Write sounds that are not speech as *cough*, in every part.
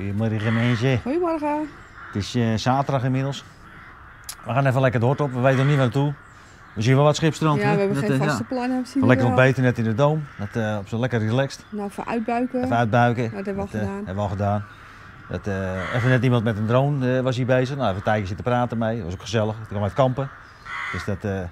Goedemorgen mensen. Goedemorgen. Het is eh, zaterdag inmiddels. We gaan even lekker de hort op. We weten nog niet waar naartoe. We zien wel wat schipstrand. Ja, we hebben Dat, geen eh, vaste ja. plannen. We lekker wel. ontbeten net in de doom. Eh, op zo lekker relaxed. Nou, even uitbuiken. Even uitbuiken. Dat hebben we al Dat, gedaan. hebben we al gedaan. Dat, even net iemand met een drone was hier bezig. Nou, even een tijdje zitten praten mee. Dat was ook gezellig. Ik kwam uit kampen. Dus dat, Maar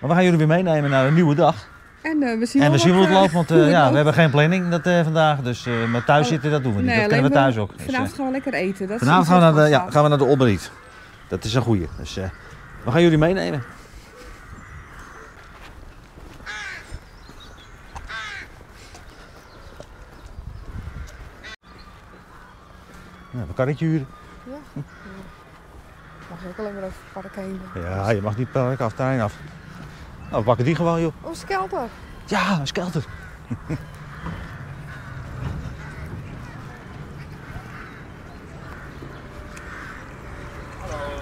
we gaan jullie weer meenemen naar een nieuwe dag. En eh, we zien en we zien hoe het eh, loopt, want eh, hoe het ja, we hebben geen planning dat, eh, vandaag. Dus eh, maar thuis Oh, zitten, dat doen we niet. Nee, dat kennen we thuis we- ook. Dus, eh, Vanavond gaan we lekker eten. Dat Vanavond gaan we naar de, ja, gaan we naar de Oberiet. Dat is een goeie. Dus eh, we gaan jullie meenemen. Nou, een karretje huren. Mag je ook alleen maar over het park heen. Ja, je mag niet per af, het terrein af. Nou, we pakken die gewoon, joh. Oh, skelter. Ja, een skelter.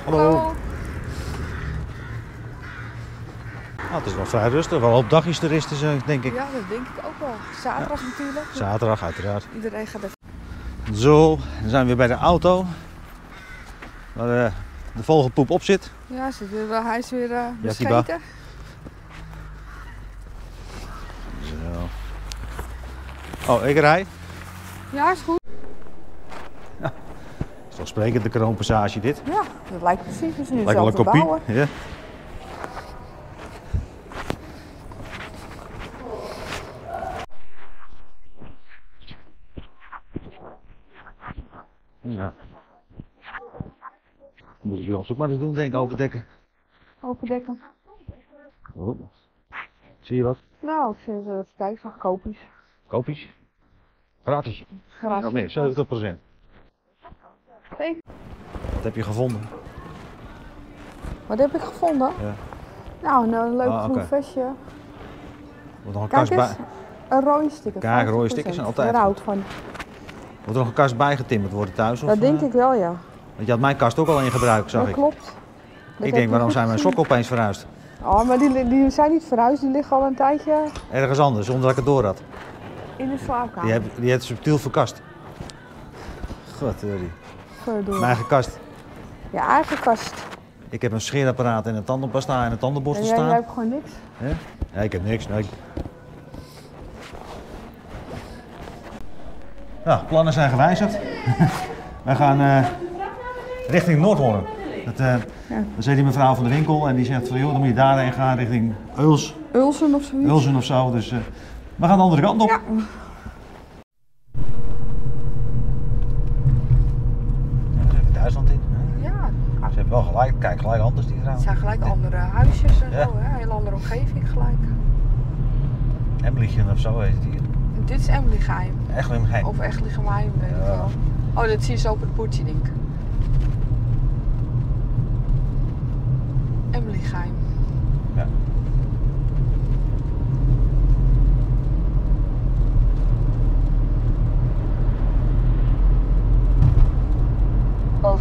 Hallo. Nou, het is nog vrij rustig. Wel op dagjes toeristen, zo, denk ik. Ja, dat denk ik ook wel. Zaterdag natuurlijk. Zaterdag, uiteraard. Iedereen gaat even. Zo, dan zijn we weer bij de auto. Waar eh, de vogelpoep op zit. Ja, zit weer, hij is weer bescheten. Oh, ik rij. Ja, is goed. Vanzelfsprekend de kroonpassage dit. Ja, dat lijkt precies. Nu Lijkt wel een kopie. bouwen. Ja. Ja. Moet ik bij ons ook maar eens doen, denk ik, overdekken. Overdekken. Oh. Zie je wat? Nou, ik even kijken van kopies. Kopies? Gratis. Gratis. Nog meer, 70 procent. Hey, Wat heb je gevonden? Wat heb ik gevonden? Ja. Nou, een, leuk Ah, groen oké. vestje. Er wordt nog een Kijk kast bij. een rode sticker. Kijk, rode 50%. stickers zijn altijd Daar houdt van. Wordt er nog een kast bijgetimmerd worden thuis? Of, Dat denk eh, ik wel, ja. Want je had mijn kast ook al in gebruik, zag dat ik. klopt. Dat Ik denk, waarom zijn mijn sokken opeens verhuisd? Oh, maar die, die zijn niet verhuisd. Die liggen al een tijdje Ergens anders, zonder dat ik het door had. In de slaapkamer. Die heb, die heeft subtiel verkast. Godverdorie. Verdorie. Mijn eigen kast. Je eigen kast. Ik heb een scheerapparaat en een tandenpasta en een tandenborstel En jij, jij staan. hebt gewoon niks. Ja, ik heb niks, nee. Nou, plannen zijn gewijzigd. *laughs* Wij gaan eh, richting Noordhoorn. Dat, eh Dan zei die mevrouw van de winkel en die zegt van joh, dan moet je daarheen gaan richting Uls, Ulsen of zoiets. Ulsen of zo. Dus eh, we gaan de andere kant op. Ja. Even Duitsland in. hè? Ja, Ze hebben wel gelijk, kijk gelijk anders die vrouw. het zijn gelijk andere huisjes en Ja. zo. Hè? Heel andere omgeving gelijk. Emmelichen of zo heet het hier. Dit is Emily Geheim. Echt wel geen. Of mij, weet ik Ja. wel. Oh, dat zie je zo op het bordje, denk ik. Ja.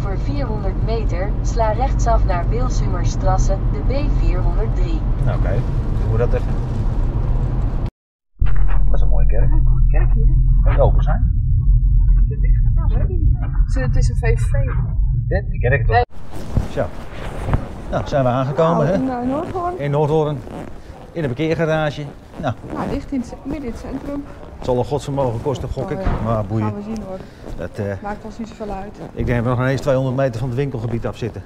Over 400 meter sla rechtsaf naar Bilsumerstrasse, de B403. Nou, oké. Doen we dat even. Dat is een mooie kerk. Kerk hier. Kan die open zijn? Weet ik niet. Ze- Het is een VVV. Dit, die kerk toch? Zo. Nou, zijn we aangekomen hè? Nou, in uh, Noordhoorn. in Noordhoorn. In een parkeergarage. Nou, Nou, ligt in het, midden in het centrum. het zal een godsvermogen kosten, gok ik. Oh. Maar Gaan boeien. we zien hoor. Dat, eh, Maakt ons niet zoveel uit. ik denk dat we nog ineens 200 meter van het winkelgebied af zitten.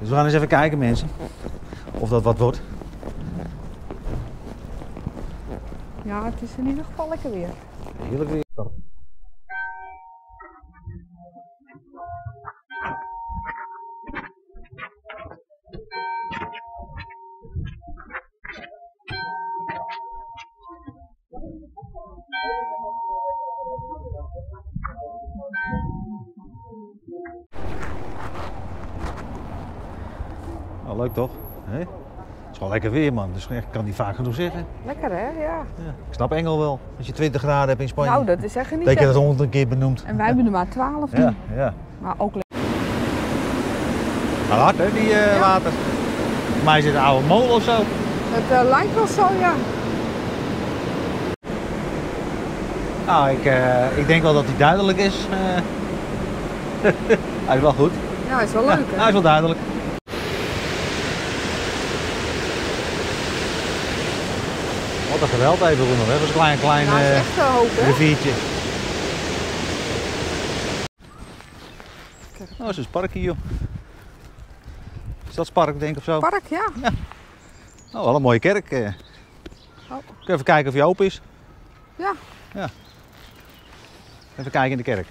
Dus we gaan eens even kijken mensen. Of dat wat wordt. Ja, het is in ieder geval lekker weer. Heerlijk weer. Nou, leuk toch? Het is gewoon lekker weer man, dus ik kan niet vaak genoeg zeggen. Lekker hè, ja. Ja, ik snap Engel wel. Als je 20 graden hebt in Spanje. Nou, dat is echt niet. dat je dat honderd keer benoemt. En wij hebben er maar 12 nu. Ja, ja. Maar ook lekker. Gaat hard hè, die eh, water. Voor mij zit een oude molen of zo. Het eh, lijkt wel zo, ja. Nou, ik, eh, ik denk wel dat die duidelijk is. *laughs* Hij is wel goed. Ja, is wel leuk hè? Hij is wel duidelijk. Wat een geweld even nog. Dat is een klein, klein Nou, is eh, echt hè? riviertje. Oh, dat is een parkje joh. Stadspark denk ik of zo. Park, ja. Oh, wel een mooie kerk. eh. Oh. Kun je even kijken of die open is? Ja. Ja. Even kijken in de kerk.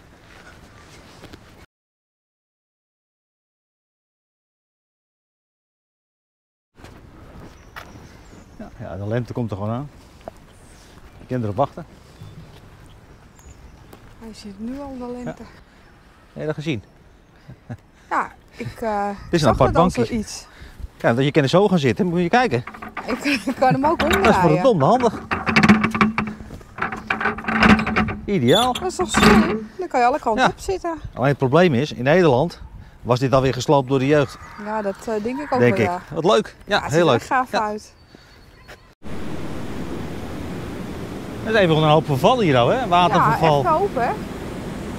Ja, ja, de lente komt er gewoon aan. Je kunt erop wachten. Hij ziet nu al de lente. Heb je dat gezien? *laughs* Ja, ik uh, is een apart bankje. zoiets. Ja, dat je kan er zo gaan zitten, moet je kijken. Ik, *laughs* ik kan hem ook *laughs* Dat is voor omdraaien. het dom handig. Ideaal. Dat is toch slim? Dan kan je alle kanten Ja. op zitten. Alleen het probleem is, in Nederland was dit alweer gesloopt door de jeugd, Ja, dat eh, denk ik ook denk wel, ik. ja. Wat leuk. Ja, heel ziet er leuk. gaaf Ja. uit. Er is even een hoop vervallen hier al, hè? Ja, Waterverval. echt hoop hè?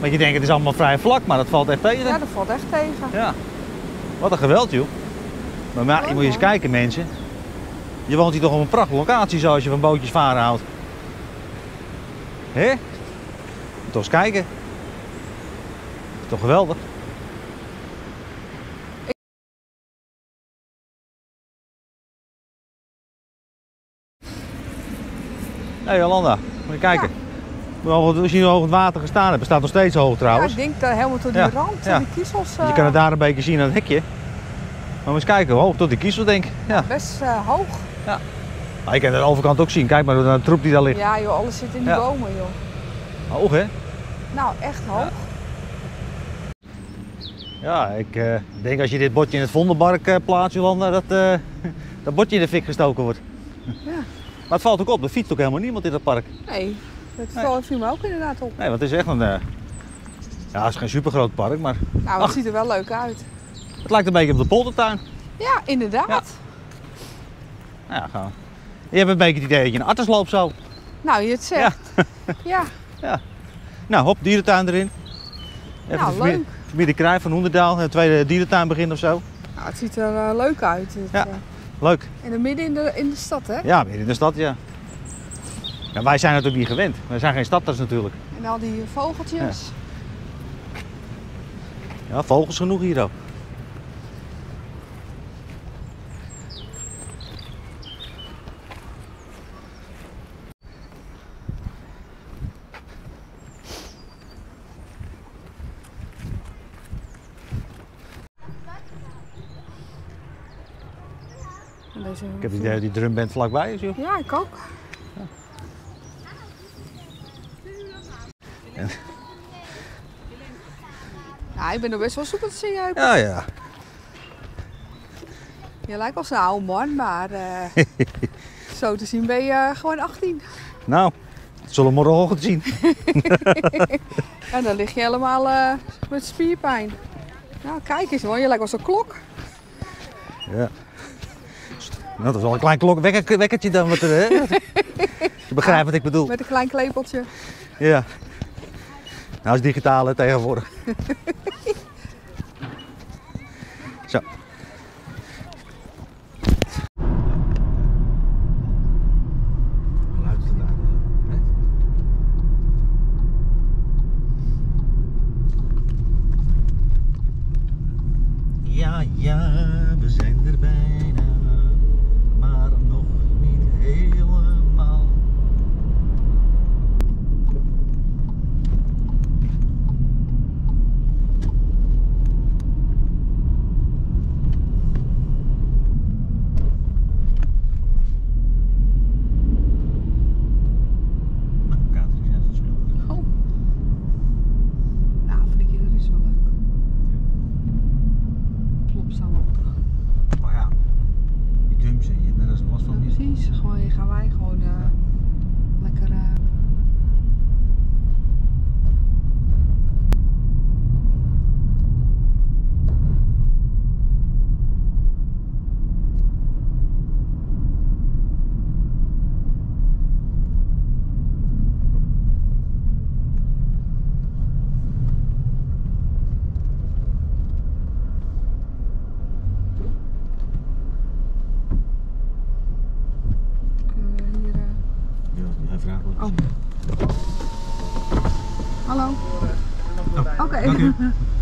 Want je denkt het is allemaal vrij vlak, maar dat valt echt tegen. Ja, dat valt echt tegen. Ja. Wat een geweld, joh. Maar, maar je moet eens kijken, mensen. Je woont hier toch op een prachtige locatie zoals je van bootjes varen houdt. Hé? Moet toch eens kijken. Toch geweldig. Hey, Jolanda, moet je kijken. We hebben We zien hoe hoog het water gestaan heeft. Het staat nog steeds hoog Ja, trouwens. ik denk dat helemaal tot die Ja, rand, ja. die kiezels, eh, Je kan het daar een beetje zien aan het hekje. Maar eens kijken, hoog tot die kiezel denk ik. Ja. best eh, hoog. Maar je kan de overkant ook zien. Kijk maar naar de troep die daar ligt. Ja joh, alles zit in die Ja. bomen joh. Hoog hè? Nou, echt hoog. Ja, ik eh, denk als je dit bordje in het Vondelpark eh, plaatst, Jolanda, dat eh, *laughs* dat bordje in de fik gestoken wordt. Ja. Maar het valt ook op, er fietst ook helemaal niemand in dat park. Nee, dat Nee. viel- me ook inderdaad op. Nee, want het is echt een... eh, ja, het is geen supergroot park, maar Nou, het Ach. ziet er wel leuk uit. het lijkt een beetje op de poldertuin. Ja, inderdaad. Ja. Nou ja, gaan we. Je hebt een beetje het idee dat je een artes loopt zo. Nou, je het zegt. *laughs* Ja, Nou, hop, dierentuin erin. Even Nou, de familie- leuk. Familie Cruijff van Hoenderdaal, een tweede dierentuin beginnen of zo. nou, het ziet er eh, leuk uit. Het, Ja. eh, Leuk. en dan midden in de, in de stad, hè? Ja, midden in de stad, ja. ja. Wij zijn natuurlijk niet gewend. Wij zijn geen stadters natuurlijk. En al die vogeltjes. Ja, vogels genoeg hier ook. Deze- Ik heb die, eh, die drumband vlakbij is, joh. Ja, ik ook. En- Ja, ik ben er best wel zoek aan het zingen. Ja, ja. Je lijkt wel zo'n oude man, maar eh, *laughs* zo te zien ben je gewoon 18. Nou, dat zullen we morgenochtend zien. *laughs* En dan lig je helemaal eh, met spierpijn. Nou, kijk eens hoor, je lijkt wel zo'n klok. Ja. Nou, dat is wel een klein klok wekker, wekkertje dan. Wat hè? *laughs* Je begrijpt wat ik bedoel. Met een klein klepeltje. Ja. Nou is digitaal hè, tegenwoordig. *laughs* Zo. Oh. Hallo. Oh, Oké. U. *laughs*